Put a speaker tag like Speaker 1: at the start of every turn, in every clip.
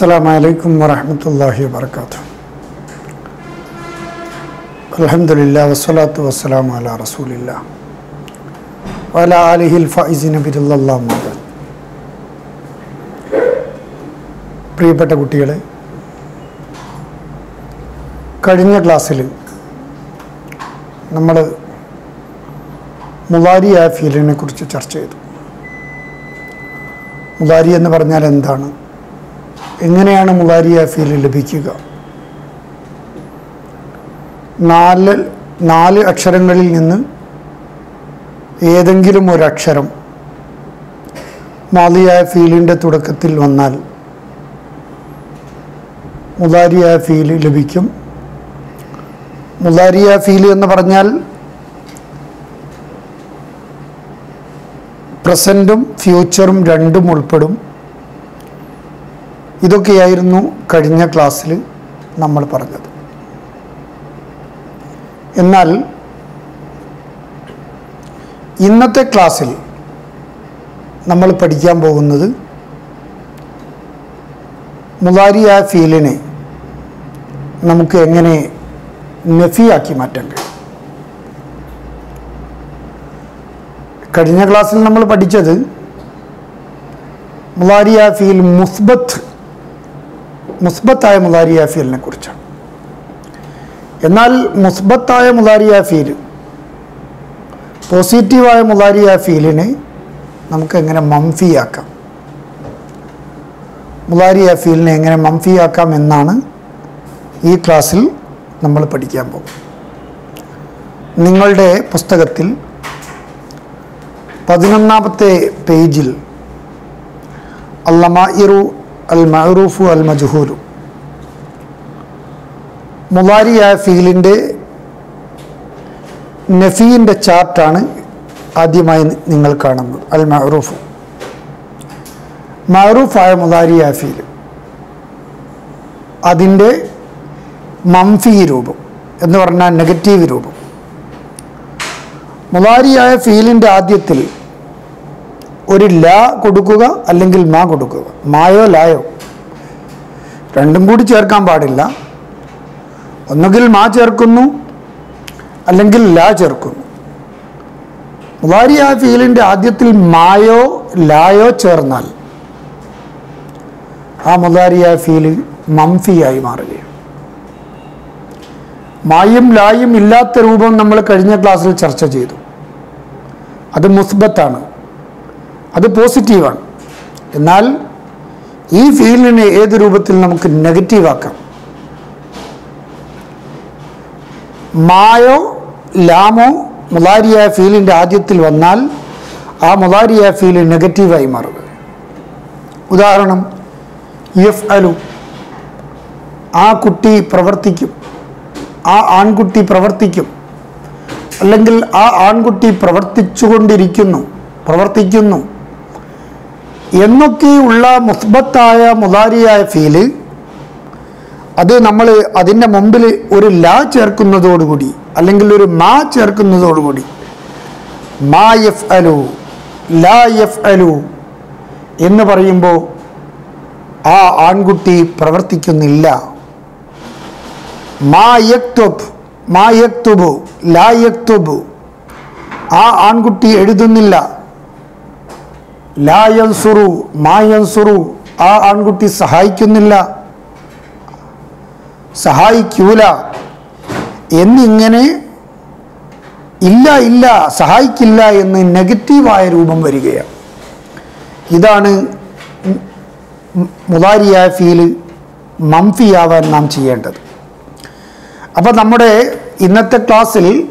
Speaker 1: السلام عليكم ورحمة الله وبركاته الحمد لله والصلاة والسلام على رسول الله وعلى آله الفائزين برضا الله ما بعد. പ്രിയപ്പെട്ട കുട്ടികളെ കഴിഞ്ഞ ക്ലാസ്സിൽ നമ്മൾ മുലാരി ആയ ഫീലിനെ കുറിച്ച് ചർച്ച ചെയ്തു മുലാരി എന്ന് പറഞ്ഞാൽ എന്താണ് എങ്ങനെയാണ് മുലാരിയ ഫീൽ ലഭിക്കുക? നാല് നാല് അക്ഷരങ്ങളിൽ നിന്ന് ഏതെങ്കിലും ഒരക്ഷരം മാലിയായ ഫീലിന്റെ തുടക്കത്തിൽ വന്നാൽ മുതാരിയായ ഫീൽ ലഭിക്കും. മുതാരിയായ ഫീൽ എന്ന് പറഞ്ഞാൽ പ്രസന്റും ഫ്യൂച്ചറും രണ്ടും ഉൾപ്പെടും. ഇതൊക്കെയായിരുന്നു കഴിഞ്ഞ ക്ലാസ്സിൽ നമ്മൾ പറഞ്ഞത്. എന്നാൽ ഇന്നത്തെ ക്ലാസ്സിൽ നമ്മൾ പഠിക്കാൻ പോകുന്നത് മുലാരിയ ഫീലിനെ നമുക്ക് എങ്ങനെ നഫിയാക്കി മാറ്റാൻ കഴിയും? കഴിഞ്ഞ ക്ലാസ്സിൽ നമ്മൾ പഠിച്ചത് മുലാരിയ ഫീൽ മുസ്ബത്ത് മുസ്ബത്തായ മുലാരിയ ഫീലിനെ കുറിച്ചാണ്. എന്നാൽ മുസ്ബത്തായ മുലാരിയ ഫീൽ പോസിറ്റീവായ മുലാരിയ ഫീലിനെ നമുക്ക് എങ്ങനെ മംഫിയാക്കാം? മുലാരിയ ഫീലിനെ എങ്ങനെ മംഫിയാക്കാം എന്നാണ് ഈ ക്ലാസ്സിൽ നമ്മൾ പഠിക്കാൻ പോകും നിങ്ങളുടെ പുസ്തകത്തിൽ പതിനൊന്നാമത്തെ പേജിൽ അല്ലമായിറു അൽ മഹറൂഫു അൽ മജ്ഹൂലു മുലാരിയായ ഫീലിന്റെ നഫീന്റെ ചാർട്ടാണ് ആദ്യമായി നിങ്ങൾ കാണുന്നത് അൽ മഅറൂഫു മഅറൂഫായ മുലാരിയായ ഫീൽ അതിന്റെ മംഫി രൂപം എന്ന് പറഞ്ഞാൽ നെഗറ്റീവ് രൂപം. മുലാരിയായ ഫീലിന്റെ ആദ്യത്തിൽ ഒരു ലാ കൊടുക്കുക അല്ലെങ്കിൽ മാ കൊടുക്കുക. മായോ ലായോ? രണ്ടും കൂടി ചേർക്കാൻ പാടില്ല. ഒന്നുകിൽ മാ ചേർക്കുന്നു അല്ലെങ്കിൽ ലാ ചേർക്കുന്നു. മുലാരിയായ ഫീലിന്റെ ആദ്യത്തിൽ മായോ ലായോ ചേർന്നാൽ ആ മുതാരിയ ഫീൽ മംഫിയായി മാറുകയാണ് മായും ലായും ഇല്ലാത്ത രൂപം നമ്മൾ കഴിഞ്ഞ ക്ലാസ്സിൽ ചർച്ച ചെയ്തു. അത് മുസ്ബത്താണ്. അത് പോസിറ്റീവാണ്. എന്നാൽ ഈ ഫീലിനെ ഏത് രൂപത്തിൽ നമുക്ക് നെഗറ്റീവാക്കാം? മായോ ലാമോ മുലാരിയായ ഫീലിന്റെ ആദ്യത്തിൽ വന്നാൽ ആ മുലാരിയായ ഫീൽ നെഗറ്റീവായി മാറുക ഉദാഹരണം എഫ് അലു. ആ കുട്ടി പ്രവർത്തിക്കും. ആ ആൺകുട്ടി പ്രവർത്തിക്കും. അല്ലെങ്കിൽ ആ ആൺകുട്ടി പ്രവർത്തിച്ചുകൊണ്ടിരിക്കുന്നു പ്രവർത്തിക്കുന്നു. എന്നൊക്കെയുള്ള മുസ്ബത്തായ മുതാരിയായ ഫീൽ അത് നമ്മൾ അതിന്റെ മുമ്പിൽ ഒരു ലാ ചേർക്കുന്നതോടുകൂടി അല്ലെങ്കിൽ ഒരു മാ ചേർക്കുന്നതോടുകൂടി. മാ എഫ് അലു ലാ എഫ് അലു എന്ന് പറയുമ്പോൾ ആ ആൺകുട്ടി പ്രവർത്തിക്കുന്നില്ല. മാ യക്തുബ് മാ യക്തുബു ലാ യക്തുബു. ആ ആൺകുട്ടി എഴുതുന്നില്ല. ലാ യൻസുറു ആ ആൺകുട്ടി സഹായിക്കുന്നില്ല. സഹായിക്കൂല. എന്നിങ്ങനെ ഇല്ല ഇല്ല സഹായിക്കില്ല എന്ന് നെഗറ്റീവായ രൂപം വരികയാണ്. ഇതാണ് മുതാരിയായ ഫീൽ മംഫിയാവാൻ നാം ചെയ്യേണ്ടത്. അപ്പോൾ നമ്മുടെ ഇന്നത്തെ ക്ലാസ്സിൽ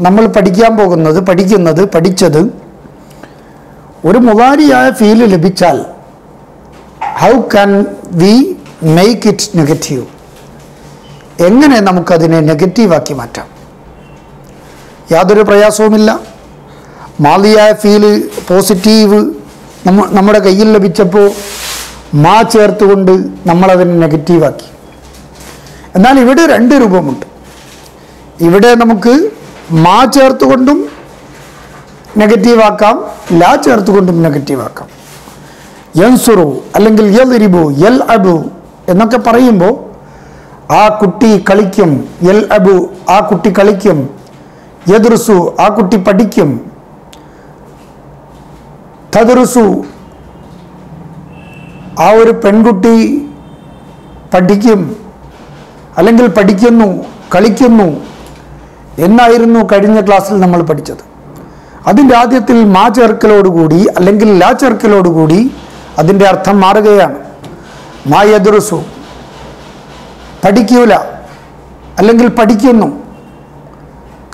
Speaker 1: നമ്മൾ പഠിക്കാൻ പോകുന്നത് പഠിക്കുന്നത് പഠിച്ചത് ഒരു മുതാരിയായ ഫീൽ ലഭിച്ചാൽ how can we make it negative എങ്ങനെ നമുക്കതിനെ നെഗറ്റീവാക്കി മാറ്റാം? യാതൊരു പ്രയാസവുമില്ല. മാലിയായ ഫീൽ പോസിറ്റീവ് നമ്മ നമ്മുടെ കയ്യിൽ ലഭിച്ചപ്പോൾ മാ ചേർത്തുകൊണ്ട് നമ്മളതിനെ നെഗറ്റീവാക്കി എന്നാൽ ഇവിടെ രണ്ട് രൂപമുണ്ട്. ഇവിടെ നമുക്ക് മാ ചേർത്തുകൊണ്ടും നെഗറ്റീവാക്കാം ലാ ചേർത്തുകൊണ്ടും നെഗറ്റീവാക്കാം യൻസുറു അല്ലെങ്കിൽ യൽ യൽരിബു യൽ അബു എന്നൊക്കെ പറയുമ്പോൾ ആ കുട്ടി കളിക്കും യൽ അബു ആ കുട്ടി കളിക്കും യദ്റുസു ആ കുട്ടി പഠിക്കും തദുറുസു ആ ഒരു പെൺകുട്ടി പഠിക്കും അല്ലെങ്കിൽ പഠിക്കുന്നു കളിക്കുന്നു എന്നായിരുന്നു കഴിഞ്ഞ ക്ലാസ്സിൽ നമ്മൾ പഠിച്ചത്. അതിന്റെ ആദ്യത്തിൽ മാ ചേർക്കലോടുകൂടി അല്ലെങ്കിൽ ലാ ചേർക്കലോടുകൂടി അതിന്റെ അർത്ഥം മാറുകയാണ്. മാ യദുറുസു പഠിക്കൂല അല്ലെങ്കിൽ പഠിക്കുന്നു.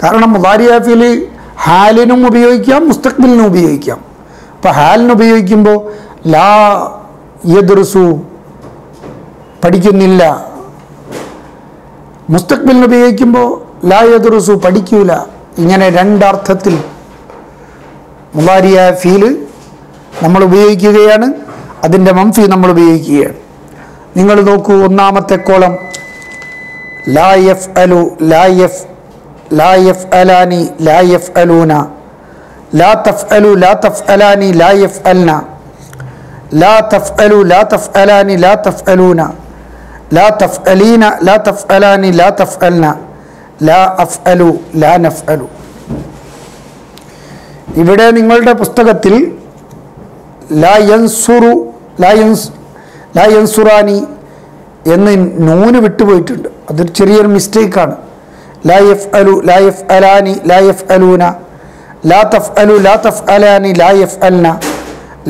Speaker 1: കാരണം മുതാരിയാഫിൽ ഹാലിനും ഉപയോഗിക്കാം മുസ്തഖ്ബിലിനും ഉപയോഗിക്കാം. അപ്പോൾ ഹാലിന് ഉപയോഗിക്കുമ്പോൾ ലാ യദുറുസു പഠിക്കുന്നില്ല. മുസ്തഖ്ബിലിന് ഉപയോഗിക്കുമ്പോൾ ലാ യദുറുസു പഠിക്കൂല. ഇങ്ങനെ രണ്ടർത്ഥത്തിൽ മുതാരിയ ഫീൽ നമ്മൾ ഉപയോഗിക്കുകയാണ്. അതിന്റെ മംഫി നമ്മൾ ഉപയോഗിക്കുകയാണ്. നിങ്ങൾ നോക്കൂ ഒന്നാമത്തെ കോളം. ലാ എഫ് അലു ലാ യഫ് ലാ എഫ് അലാനി ലാ എഫ് അലൂന ലാ തഫ് അലു ലാ തഫ് അലാനി ലാ എഫ് അൽന ലാ തഫ് അലു ലാ തഫ് അലാനി ലാ തഫ് അലൂന ലാ തഫ് അലീന ലാ തഫ് അലാനി ലാ തഫ് അൽന ലാ അഫ് അലു ലാ നഫ് അലു ഇവിടെ നിങ്ങളുടെ പുസ്തകത്തിൽ ലായൻസുറു ലായൻസ് ലായൻസുറാനി എന്ന് നൂന് വിട്ടുപോയിട്ടുണ്ട്. അതൊരു ചെറിയൊരു മിസ്റ്റേക്കാണ്. ലാ അലു ലാ അലാനി ലാ അലൂന ലാ തഫ് അലു ലാ തഫ് അലാനി ലാ യഫ് അൽന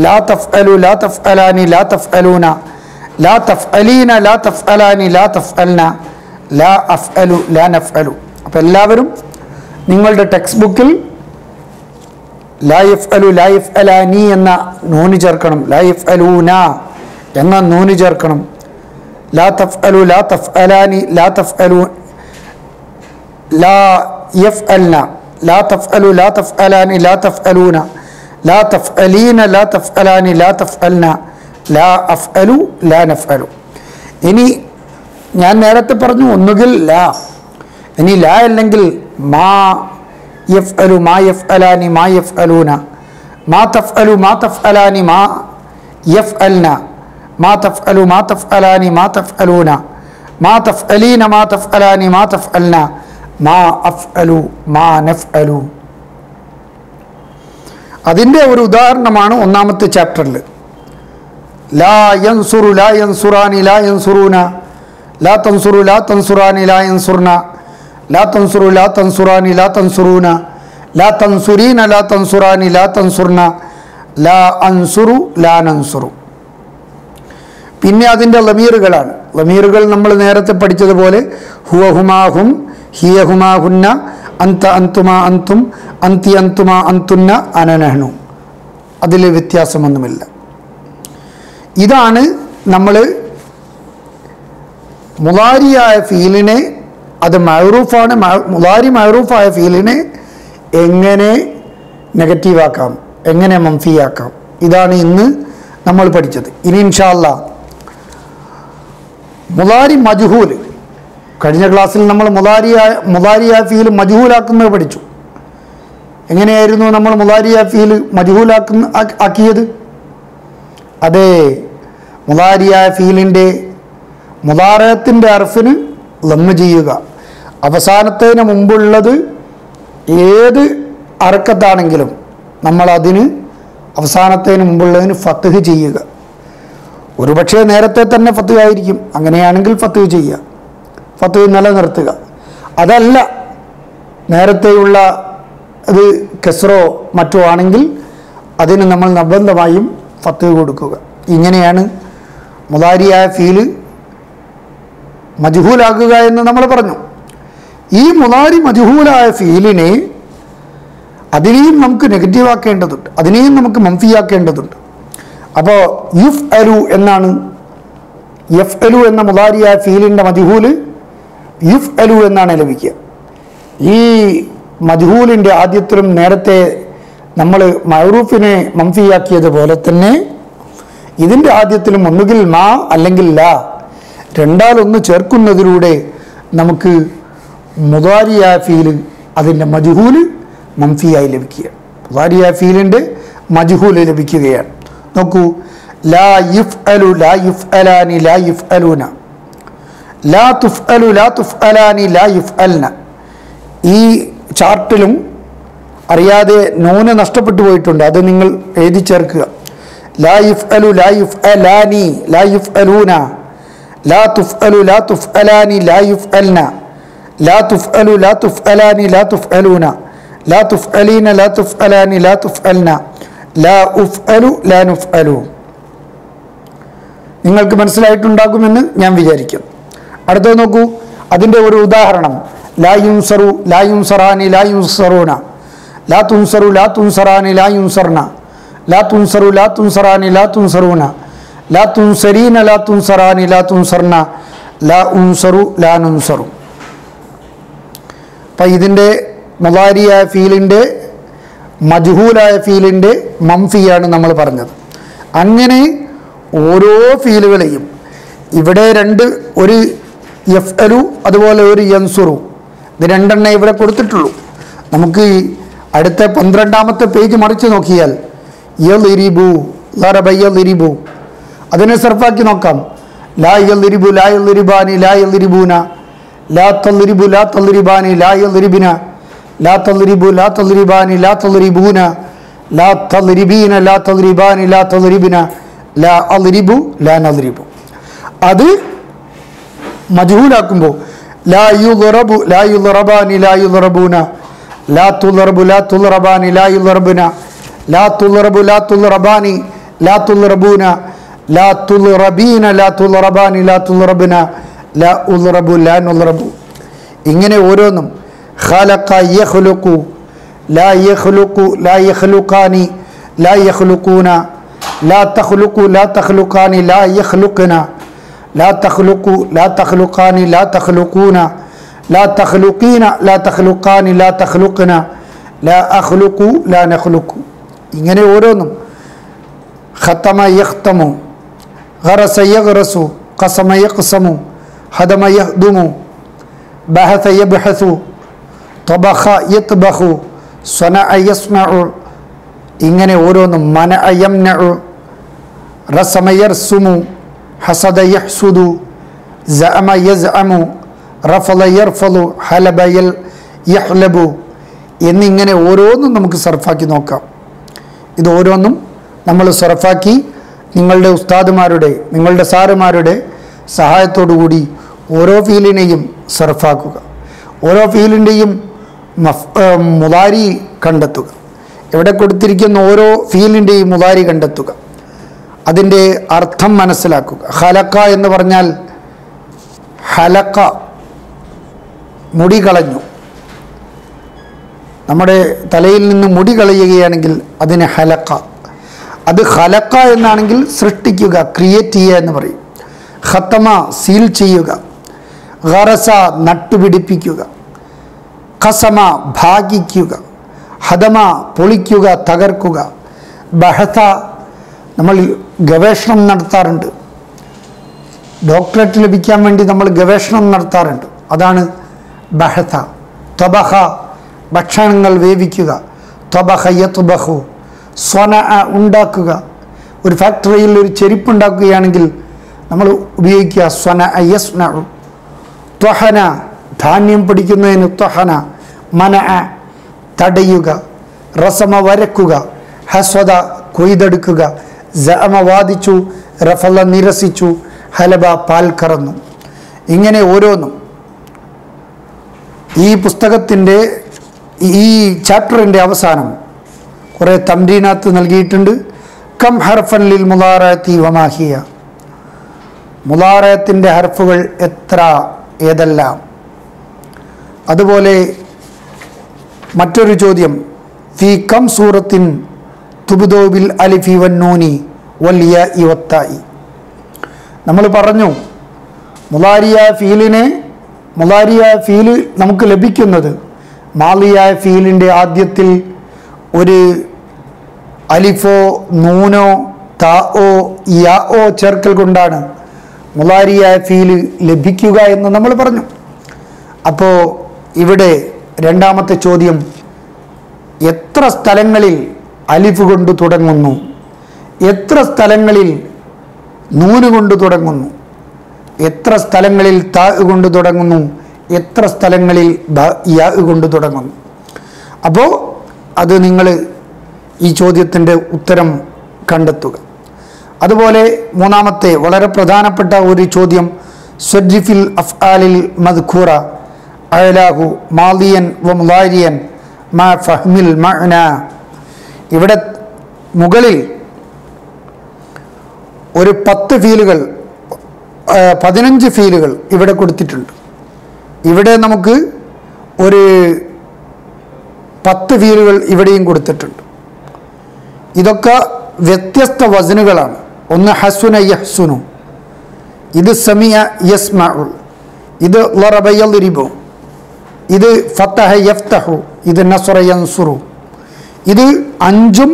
Speaker 1: ലാ തഫ് അലു ലാ തഫ് അലാനി ലാ തഫ് അലൂന ലാ തഫ് അലീന ലാ തഫ് അലാനി ലാ തഫ് അൽന ലാ അഫ് അലു ലാ നഫ് അലു അപ്പോൾ എല്ലാവരും നിങ്ങളുടെ ടെക്സ്റ്റ് ബുക്കിൽ ലായിഫ് അലു ലായിഫ് അലാനി എന്ന നൂന് ചേർക്കണം. ലായിഫ് അലൂന എന്ന നൂന് ചേർക്കണം. ലാ തഫ് അലു ലാ തഫ് അലാനി ലാ തഫ് അലു ലാ യഫ് അൽന ലാ തഫ് അലു ലാ തഫ് അലാനി ലാ തഫ് അലൂന ലാ തഫ് അലീന ലാ തഫ് അലാനി ലാ തഫ് അൽന ലാ അഫ് അലു ലാ നഫ് അലു ഇനി ഞാൻ നേരത്തെ പറഞ്ഞു ഒന്നുകിൽ ലാ. ഇനി ലാ അല്ലെങ്കിൽ മാ യഫ് അലു മാ യഫ് അലാനി മാ യഫ് അലൂന മാ തഫ് അലു മാ തഫ് മാ യഫ് മാ തഫ് അലു അതിന്റെ ഒരു ഉദാഹരണമാണ് ഒന്നാമത്തെ ചാപ്റ്ററിൽ. ലാ യൻസുറു ലാ യൻസുറാനി ലാ യൻസുറൂന. ലാ തൻസുറു ലാ തൻസുറാനി ലാ യൻസുർന. ലാ തൻസുറു ലാ തൻസുറാനി ലാ തൻസുറൂന. ലാ തൻസുരീന ലാ തൻസുറാനി ലാ തൻസുർന ലാ അൻസുറു ലാ നൻസുറു. പിന്നെ അതിന്റെ ലമീറുകളാണ്. ലമീറുകൾ നമ്മൾ നേരത്തെ പഠിച്ചതുപോലെ ഹുവ ഹുമാഹും ഹിയ ഹുമാഹുന്ന അന്ത അന്തുമാ അന്തും അന്തി അന്തുമാ അന്തുന്ന അനനഹ്നു. അതിൽ വ്യത്യാസമൊന്നുമില്ല. ഇതാണ് നമ്മൾ മുലാരിയായ ഫീലിനെ അത് മഹറൂഫാണ് മുലാരി മഹറൂഫായ ഫീലിനെ എങ്ങനെ നെഗറ്റീവാക്കാം എങ്ങനെ മംഫിയാക്കാം. ഇതാണ് ഇന്ന് നമ്മൾ പഠിച്ചത്. ഇനി ഇൻഷാല്ല. മുലാരി മജുഹൂൽ കഴിഞ്ഞ ക്ലാസ്സിൽ നമ്മൾ മുതാരിയായ മുതാരിയായ ഫീൽ മജുഹൂലാക്കുന്നത് പഠിച്ചു. എങ്ങനെയായിരുന്നു നമ്മൾ മുലാരിയ ഫീൽ മജുഹൂലാക്കുന്ന ആക്കിയത്? അതെ മുതാരിയായ ഫീലിന്റെ മുതാരത്തിന്റെ അർഫിന് ലമ്മ് ചെയ്യുക. അവസാനത്തതിന് മുമ്പുള്ളത് ഏത് അറക്കത്താണെങ്കിലും നമ്മളതിന് അവസാനത്തിന് മുമ്പുള്ളതിന് ഫത്തുഹ് ചെയ്യുക. ഒരുപക്ഷെ നേരത്തെ തന്നെ ഫത്തുഹ് ആയിരിക്കും. അങ്ങനെയാണെങ്കിൽ ഫത്തുഹ് ചെയ്യുക. ഫത്തുഹ് നിലനിർത്തുക. അതല്ല നേരത്തെയുള്ള അത് കെസ്റോ മറ്റോ ആണെങ്കിൽ അതിന് നമ്മൾ നിർബന്ധമായും ഫത്തുഹ് കൊടുക്കുക. ഇങ്ങനെയാണ് മുതാരിയായ ഫീൽ മജ്ഹൂലാക്കുക എന്ന് നമ്മൾ പറഞ്ഞു. ഈ മുതാരി മജുഹൂലായ ഫീലിനെ അതിനെയും നമുക്ക് നെഗറ്റീവാക്കേണ്ടതുണ്ട് അതിനെയും നമുക്ക് മംഫിയാക്കേണ്ടതുണ്ട് അപ്പോൾ യുഫ് അലു എന്നാണ് യഫ് അലു എന്ന മുതാരിയായ ഫീലിന്റെ മജുഹൂൽ യുഫ് അലു എന്നാണ് ലഭിക്കുക. ഈ മജുഹൂലിന്റെ ആദ്യത്തിലും നേരത്തെ നമ്മൾ മഹറൂഫിനെ മംഫിയാക്കിയതുപോലെ തന്നെ ഇതിന്റെ ആദ്യത്തിലും ഒന്നുകിൽ മാ അല്ലെങ്കിൽ ലാ രണ്ടാലൊന്ന് ചേർക്കുന്നതിലൂടെ നമുക്ക് മുതാരിയ ഫീൽ അതിന്റെ മജുഹൂൽ മംഫിയായി ലഭിക്കുക മുതാരിയ ഫീലിന്റെ മജുഹൂൽ ലഭിക്കുകയാണ്. നോക്കൂ ലാ യുഫ് അലു ലാ യുഫ് അലാനി ലാ യുഫ് അലൂന ലാ തുഫ് അലു ലാ തുഫ് അലാനി ലാ യുഫ് അൽന ഈ ചാർട്ടിലും അറിയാതെ നൂന് നഷ്ടപ്പെട്ടു പോയിട്ടുണ്ട്. അത് നിങ്ങൾ എഴുതി ചേർക്കുക. ലാ യുഫ് അലു ലാ യുഫ് അലാനി ലാ യുഫ് അലൂന ലാ തുഫ് അലു ലാ തുഫ് അലാനി ലാ യുഫ് അൽന ലാ തുഫ് അലു ലാ തുഫ് അലാനി ലാ തുഫ് അലൂന ലാ തുഫ് ലാ തുഫ് അലാനി ലാ തുഫ് ലാ ഉഫ് അലു ലാ നുഫ് നിങ്ങൾക്ക് മനസ്സിലായിട്ടുണ്ടാകുമെന്ന് ഞാൻ വിചാരിക്കും. അടുത്തത് നോക്കൂ. അതിന്റെ ഒരു ഉദാഹരണം. ലാ യുൻസറു ലാ യുൻസറാനി ലാ യുൻസറൂന ലാ തുൻസറു ലാ തുൻസറാനി ലാ യുൻസർന ലാ തുൻസറു ലാ തുൻസറാനി ലാ തുൻസറൂന ലാ തുൻസരീന ലാ തുൻസറാനി ലാ തുൻസർന ലാ ഉൻസറു ലാ നുൻസറു അപ്പം ഇതിന്റെ മുതാരിയായ ഫീലിന്റെ മജ്ഹൂലായ ഫീലിന്റെ മംഫിയാണ് നമ്മൾ പറഞ്ഞത്. അങ്ങനെ ഓരോ ഫീലുകളെയും ഇവിടെ രണ്ട് ഒരു എഫ് അലു അതുപോലെ ഒരു യൻസുറു. ഇത് രണ്ടെണ്ണേ ഇവിടെ കൊടുത്തിട്ടുള്ളൂ. നമുക്ക് അടുത്ത പന്ത്രണ്ടാമത്തെ പേജ് മറിച്ച് നോക്കിയാൽ യലിരിബു ലറബയ്യലിരിബു അതിനെ സർഫാക്കി നോക്കാം. ലാ യലിരിബു ലാ യലിരിബാനി ലാ യലിരിബൂന. ലാ തലിരിബു ലാ തലിരിബാനി ലാ യലിരിബിന ലാ തലിരിബു ലാ തലിരിബാനി ലാ തലിരിബൂന ലാ തലിരിബീന ലാ തലിരിബാനി ലാ തലിരിബിന ലാ അലിരിബു ലാ നലിരിബു അത് മജ്ഹൂലാക്കുമ്പോൾ ലാ യുറബു ലാ യുറബാനി ലാ യുറബൂന ലാ തുലറബു ലാ തുലറബാനി ലാ യുലറബുന ലാ തുലറബു ലാ തുലറബാനി ലാ തുലറബൂന ലാ തുലറബീന ലാ തുലറബാനി ലാ തുലറബുന ലാ ഉലറബു ലാ നുലറബു ഇങ്ങനെ ഓരോന്നും. ഖാലഖ യഖ്ലുഖു. ലാ യഖ്ലുഖു ലാ യഖ്ലുഖാനി ലാ യഖ്ലുഖൂന. ലാ തഖ്ലുഖു ലാ തഖ്ലുഖാനി ലാ യഖ്ലുഖന. ലാ തഖ്ലുഖു ലാ തഖ്ലുഖാനി ലാ തഖ്ലുഖൂന. ലാ തഖ്ലുഖീന ലാ തഖ്ലുഖാനി ലാ തഖ്ലുഖന. ലാ അഖ്ലുഖു ലാ നഖ്ലുഖു. ഇങ്ങനെ ഓരോന്നും. ഖത്തമ യഖ്തമു. ഖറസ യഗ്റസു ഖസമ യഖ്സമു. ഹദമ യഹ്ദുമു ബഹസ യബ്ഹസു. തബഖ യത്ബഖു. സ്വനഅ യസ്നഉ ഇങ്ങനെ ഓരോന്നും മന യംനഉ. റസമ യർസുമു. ഹസദ സഅമ യസ്അമു. റഫല യർഫലു ഹലബ യഹ്ലബു. എന്നിങ്ങനെ ഓരോന്നും നമുക്ക് സർഫാക്കി നോക്കാം. ഇത് ഓരോന്നും നമ്മൾ സർഫാക്കി. നിങ്ങളുടെ ഉസ്താദുമാരുടെ നിങ്ങളുടെ സാറുമാരുടെ സഹായത്തോടു കൂടി ഓരോ ഫീലിനെയും സർഫാക്കുക. ഓരോ ഫീലിന്റെയും മുതാരി കണ്ടെത്തുക. ഇവിടെ കൊടുത്തിരിക്കുന്ന ഓരോ ഫീലിന്റെയും മുതാരി കണ്ടെത്തുക. അതിന്റെ അർത്ഥം മനസ്സിലാക്കുക. ഹലക്ക എന്ന് പറഞ്ഞാൽ ഹലക്ക മുടി കളഞ്ഞു. നമ്മുടെ തലയിൽ നിന്ന് മുടി കളയുകയാണെങ്കിൽ അതിന് ഹലക്ക അത് ഹലക്ക എന്നാണെങ്കിൽ സൃഷ്ടിക്കുക ക്രിയേറ്റ് ചെയ്യുക എന്ന് പറയും. ഖത്തമ സീൽ ചെയ്യുക. ഖറസ നട്ടുപിടിപ്പിക്കുക. ഖസമ ഭാഗിക്കുക. ഹദമ പൊളിക്കുക തകർക്കുക. ബഹത നമ്മൾ ഗവേഷണം നടത്താറുണ്ട്. ഡോക്ടറേറ്റ് ലഭിക്കാൻ വേണ്ടി നമ്മൾ ഗവേഷണം നടത്താറുണ്ട്. അതാണ് ബഹത ത്വബഹ ഭക്ഷണങ്ങൾ വേവിക്കുക. ത്വബഹ യത്ബഹു. സ്വന ഉണ്ടാക്കുക. ഒരു ഫാക്ടറിയിൽ ഒരു ചെരുപ്പ് ഉണ്ടാക്കുകയാണെങ്കിൽ നമ്മൾ ഉപയോഗിക്കുക. സ്വന യസ്ന ത്വഹന ധാന്യം പിടിക്കുന്നതിന് ത്വഹന മന തടയുക. റസമ വരക്കുക. ഹസ്വത കൊയ്തെടുക്കുക. ജഅമ വാദിച്ചു റഫല നിരസിച്ചു ഹലബ പാൽ കറന്നു. ഇങ്ങനെ ഓരോന്നും ഈ പുസ്തകത്തിന്റെ ഈ ചാപ്റ്ററിന്റെ അവസാനം കുറേ തംരീനാത്ത് നൽകിയിട്ടുണ്ട്. കം ഹർഫൻ ലിൽ മുലാറത്തി വമാഹിയ മുലാറയത്തിന്റെ ഹർഫുകൾ എത്ര ഏതെല്ലാം? അതുപോലെ മറ്റൊരു ചോദ്യം. ഫി കം സൂറത്തിൻ തുബുദോബിൽ അലിഫി വന്നൂനി വലിയ ഇവത്തായി നമ്മൾ പറഞ്ഞു മുലാരിയ ഫീലിനെ മുലാരിയ ഫീൽ നമുക്ക് ലഭിക്കുന്നത് മാലിയ ഫീലിന്റെ ആദ്യത്തിൽ ഒരു അലിഫോ നൂനോ താ ഓ യാ ഓ ചേർക്കൽ കൊണ്ടാണ്. മുലാരിയായ ഫീൽ ലഭിക്കുക എന്ന് നമ്മൾ പറഞ്ഞു. അപ്പോൾ ഇവിടെ രണ്ടാമത്തെ ചോദ്യം എത്ര സ്ഥലങ്ങളിൽ അലിഫ് കൊണ്ട് തുടങ്ങുന്നു? എത്ര സ്ഥലങ്ങളിൽ നൂന് കൊണ്ട് തുടങ്ങുന്നു? എത്ര സ്ഥലങ്ങളിൽ താ കൊണ്ട് തുടങ്ങുന്നു? എത്ര സ്ഥലങ്ങളിൽ കൊണ്ട് തുടങ്ങുന്നു? അപ്പോൾ അത് നിങ്ങൾ ഈ ചോദ്യത്തിന്റെ ഉത്തരം കണ്ടെത്തുക. അതുപോലെ മൂന്നാമത്തെ വളരെ പ്രധാനപ്പെട്ട ഒരു ചോദ്യം സ്വജിഫിൽ അഫ്ആലിൽ മദ്ഖൂറ അയലാഹു മാലിയൻ വ മാ ഫഹ്മിൽ മഅന. ഇവിടെ മുകളിൽ ഒരു പത്ത് ഫീലുകൾ പതിനഞ്ച് ഫീലുകൾ ഇവിടെ കൊടുത്തിട്ടുണ്ട്. ഇവിടെ നമുക്ക് ഒരു പത്ത് ഫീലുകൾ ഇവിടെയും കൊടുത്തിട്ടുണ്ട്. ഇതൊക്കെ വ്യത്യസ്ത വസനുകളാണ് ഒന്ന് ഹസുന യഹ്സുനു. ഇത് സമിയ യസ്മഉ. ഇത് ലറബയലിബു ഇത് ഫത്തഹ യഫ്തഹു. ഇത് നസുറ യൻസുറു. ഇത് അഞ്ചും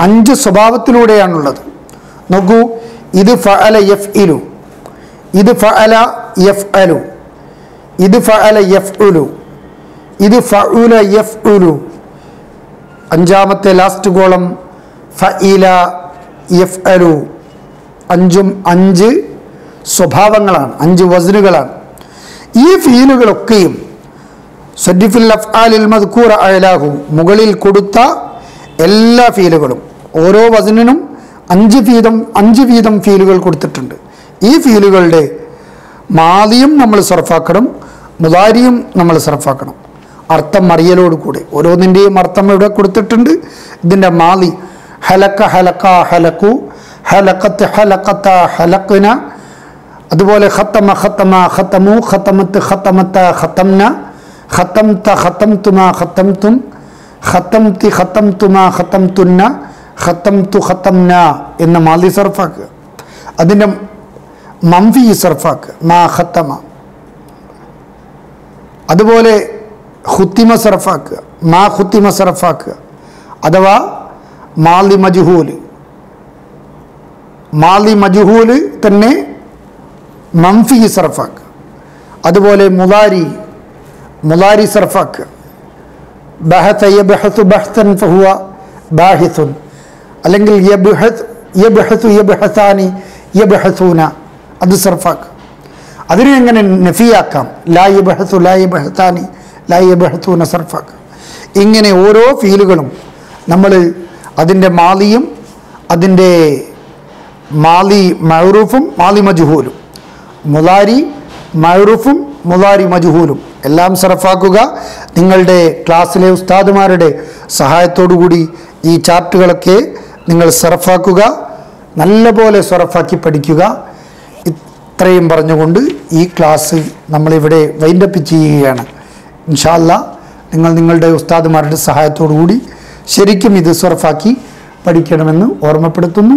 Speaker 1: അഞ്ച് സ്വഭാവത്തിലൂടെയാണുള്ളത്. നോക്കൂ ഇത് ഫഅല യഫ് ഇലു ഇത് ഫഅല യഫ് അലു ഇത് ഫഅല യഫ് ഉലു ഇത് ഫഉല യഫ് ഉലു അഞ്ചാമത്തെ ലാസ്റ്റ് കോളം ഫഇല യഫ് അലു അഞ്ചും അഞ്ച് സ്വഭാവങ്ങളാണ് അഞ്ച് വസനുകളാണ് ഈ ഫീലുകളൊക്കെയും സദ്ദിഫിൽ അഫ്ആലിൽ മദ്കൂർ അയലാഹു മുകളിൽ കൊടുത്ത എല്ലാ ഫീലുകളും ഓരോ വസനിനും അഞ്ച് വീതം അഞ്ച് വീതം ഫീലുകൾ കൊടുത്തിട്ടുണ്ട്. ഈ ഫീലുകളുടെ മാതിയും നമ്മൾ സർഫാക്കണം മുതാരിയും നമ്മൾ സർഫാക്കണം അർത്ഥം അറിയലോട് കൂടെ. ഓരോന്നിന്റെയും അർത്ഥം ഇവിടെ കൊടുത്തിട്ടുണ്ട്. ഇതിന്റെ മാതി ഹലക്ക ഹലക്ക ഹലക്കു ഹലക്കത്ത് ഹലക്കത്ത ഹലക്കിന അതുപോലെ ഖത്തമ ഖത്തമ ഖത്തമു ഖത്തമത്ത് ഖത്തമത്ത ഖത്തംന. ഖത്തംത ഖത്തംതുമ ഖത്തംതും. ഖത്തംതി ഖത്തംതുമ ഖത്തംതുന്ന. ഖത്തംതു ഖത്തംന എന്ന മാലി സർഫാക്കുക അതിന്റെ മംഫി സർഫാക്കുക മാ ഖത്തമ. അതുപോലെ ഹുത്തിമ സർഫാക്കുക മാ ഹുത്തിമ സർഫാക്കുക അഥവാ മാലി മജുഹൂൽ. മാലി മജുഹൂൽ തന്നെ മംഫി സർഫാക്ക്. അതുപോലെ മുലാരി മുലാരി സർഫാക്ക്. ബഹത്ത യബഹത്തു ബഹ്തൻ ഫഹുവ ബാഹിത്തുൻ അല്ലെങ്കിൽ യബ്ഹത്ത് യബഹത്തു യബ്ഹത്താനി യബ്ഹത്തൂന അത് സർഫാക്ക്. അതിനെ എങ്ങനെ നഫിയാക്കാം? ലാ യബഹത്തു ലാ ബഹത്താനി ലാ ബഹത്തൂന സർഫാക്ക്. ഇങ്ങനെ ഓരോ ഫീലുകളും നമ്മൾ അതിന്റെ മാലിയും അതിന്റെ മാലി മൗറൂഫും മാലി മജുഹൂലും. മുലാരി മൗറൂഫും മുലാരി മജുഹൂലും. എല്ലാം സറഫാക്കുക. നിങ്ങളുടെ ക്ലാസ്സിലെ ഉസ്താദുമാരുടെ സഹായത്തോടുകൂടി ഈ ചാർട്ടുകളൊക്കെ നിങ്ങൾ സറഫാക്കുക. നല്ലപോലെ സറഫാക്കി പഠിക്കുക. ഇത്രയും പറഞ്ഞുകൊണ്ട് ഈ ക്ലാസ് നമ്മളിവിടെ വൈൻഡപ്പ് ചെയ്യുകയാണ്. ഇൻഷാല്ല നിങ്ങൾ നിങ്ങളുടെ ഉസ്താദുമാരുടെ കൂടി ശരിക്കും ഇത് സറഫാക്കി പഠിക്കണമെന്ന് ഓർമ്മപ്പെടുത്തുന്നു.